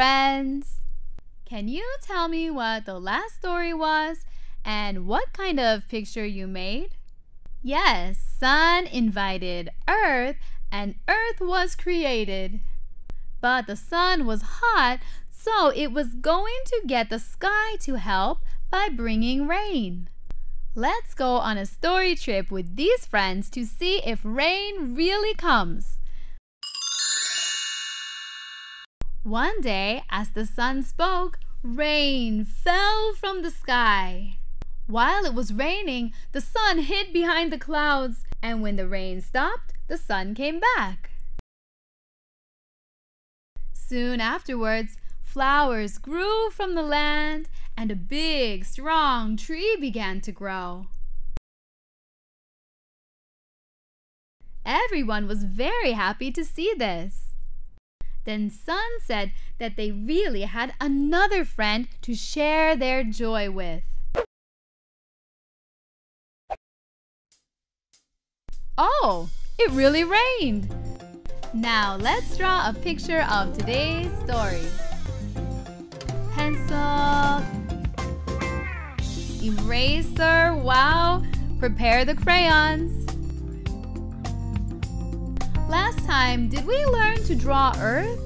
friends! Can you tell me what the last story was and what kind of picture you made? Yes, Sun invited Earth and Earth was created. But the sun was hot, so it was going to get the sky to help by bringing rain. Let's go on a story trip with these friends to see if rain really comes. One day, as the sun spoke, rain fell from the sky. While it was raining, the sun hid behind the clouds, and when the rain stopped, the sun came back. Soon afterwards, flowers grew from the land, and a big, strong tree began to grow. Everyone was very happy to see this. Then Sun said that they really had another friend to share their joy with. Oh, it really rained! Now let's draw a picture of today's story. Pencil, eraser, wow! Prepare the crayons. Last time, did we learn to draw Earth?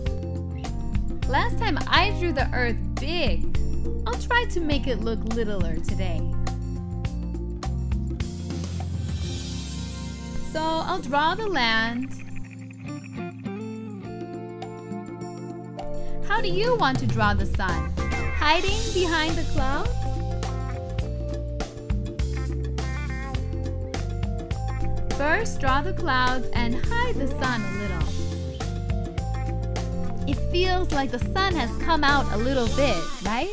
Last time I drew the Earth big. I'll try to make it look littler today. So I'll draw the land. How do you want to draw the sun? Hiding behind the clouds? First, draw the clouds and hide the sun a little. It feels like the sun has come out a little bit, right?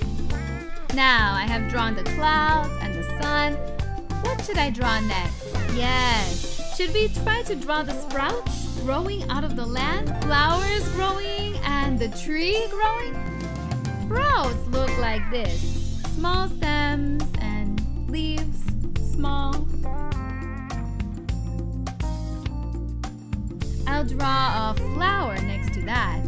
Now I have drawn the clouds and the sun. What should I draw next? Yes, should we try to draw the sprouts growing out of the land, flowers growing, and the tree growing? Sprouts look like this. Small stems and leaves, small. I'll draw a flower next to that.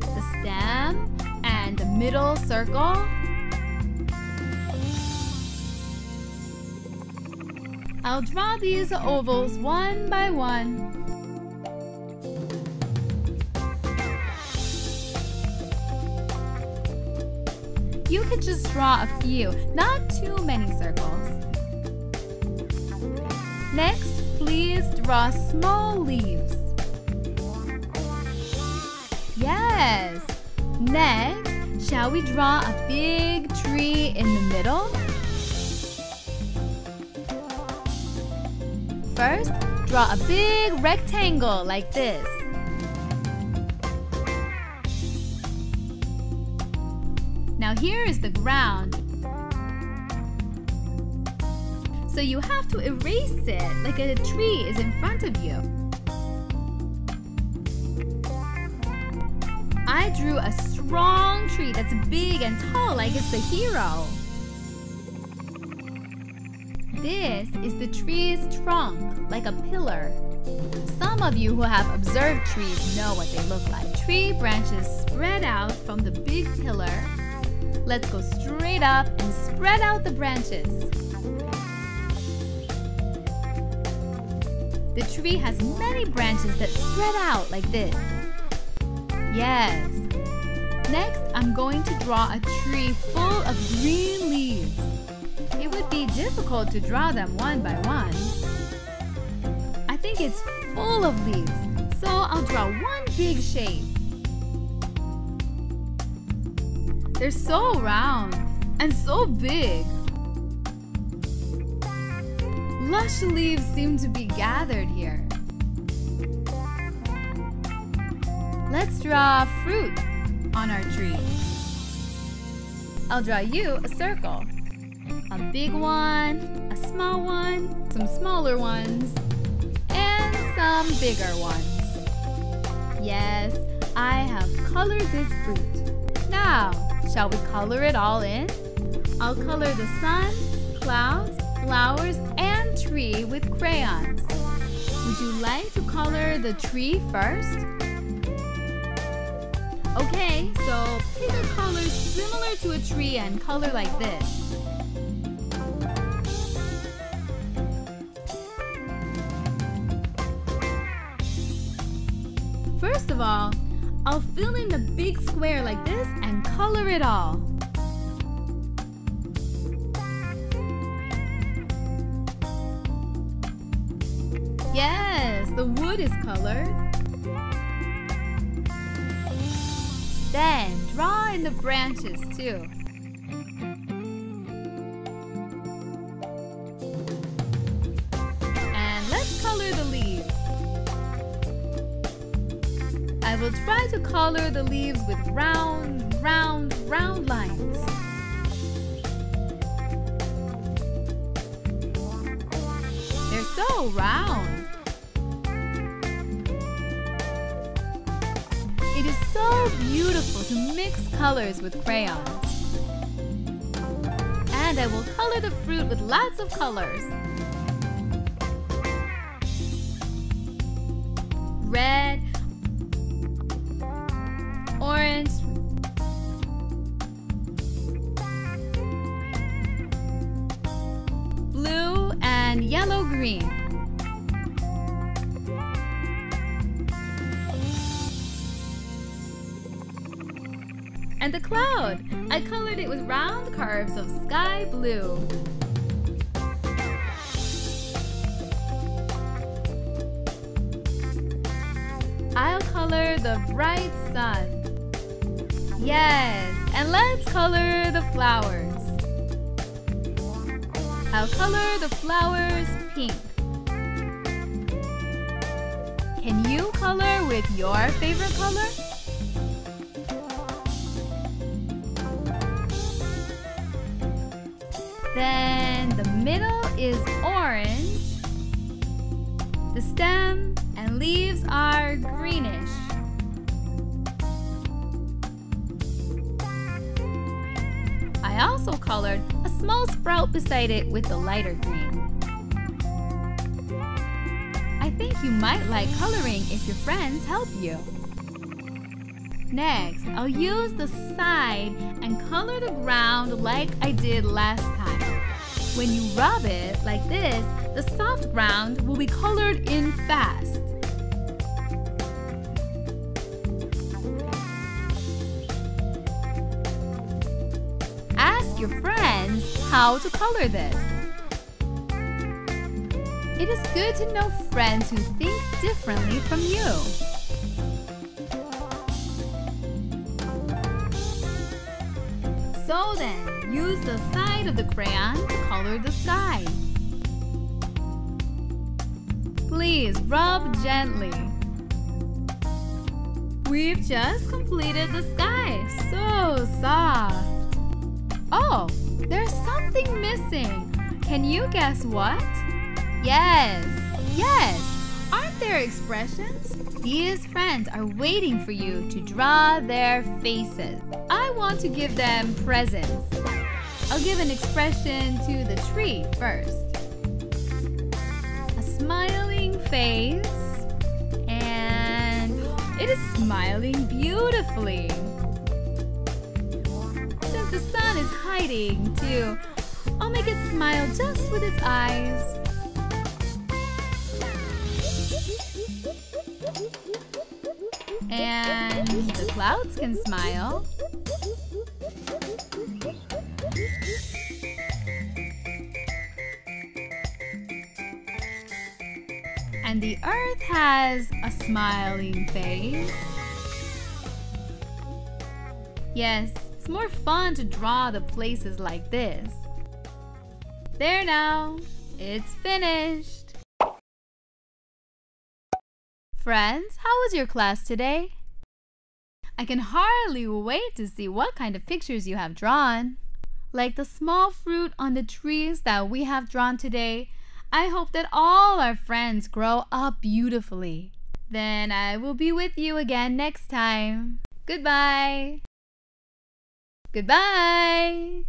The stem and the middle circle I'll draw these ovals one by one. You could just draw a few, not too many circles. Next, draw small leaves. Yes! Next, shall we draw a big tree in the middle? First, draw a big rectangle like this. Now here is the ground. So you have to erase it like a tree is in front of you. I drew a strong tree that's big and tall like it's the hero. This is the tree's trunk, like a pillar. Some of you who have observed trees know what they look like. Tree branches spread out from the big pillar. Let's go straight up and spread out the branches. The tree has many branches that spread out like this. Yes. Next, I'm going to draw a tree full of green leaves. It would be difficult to draw them one by one. I think it's full of leaves, so I'll draw one big shape. They're so round and so big. Lush leaves seem to be gathered here. Let's draw fruit on our tree. I'll draw you a circle a big one, a small one, some smaller ones, and some bigger ones. Yes, I have colored this fruit. Now, shall we color it all in? I'll color the sun, clouds, flowers, and tree with crayons. Would you like to color the tree first? Okay, so pick a color similar to a tree and color like this. First of all, I'll fill in the big square like this and color it all. Wood is colored. Then draw in the branches too. And let's color the leaves. I will try to color the leaves with round, round, round lines. They're so round. Is so beautiful to mix colors with crayons. And I will color the fruit with lots of colors. Red, orange, blue, and yellow-green. And the cloud! I colored it with round curves of sky blue. I'll color the bright sun. Yes, and let's color the flowers. I'll color the flowers pink. Can you color with your favorite color? Then the middle is orange. The stem and leaves are greenish. I also colored a small sprout beside it with the lighter green. I think you might like coloring if your friends help you. Next, I'll use the side and color the ground like I did last time. When you rub it like this, the soft ground will be colored in fast. Ask your friends how to color this. It is good to know friends who think differently from you. So then, use the side of the crayon to color the sky. Please rub gently. We've just completed the sky. So soft. Oh, there's something missing. Can you guess what? Yes, yes. Aren't there expressions? These friends are waiting for you to draw their faces. Want to give them presents. I'll give an expression to the tree first. A smiling face. And it is smiling beautifully. Since the sun is hiding too, I'll make it smile just with its eyes. And the clouds can smile. Earth has a smiling face. Yes, it's more fun to draw the places like this. There now, it's finished. Friends, how was your class today? I can hardly wait to see what kind of pictures you have drawn. Like the small fruit on the trees that we have drawn today, I hope that all our friends grow up beautifully. Then I will be with you again next time. Goodbye. Goodbye.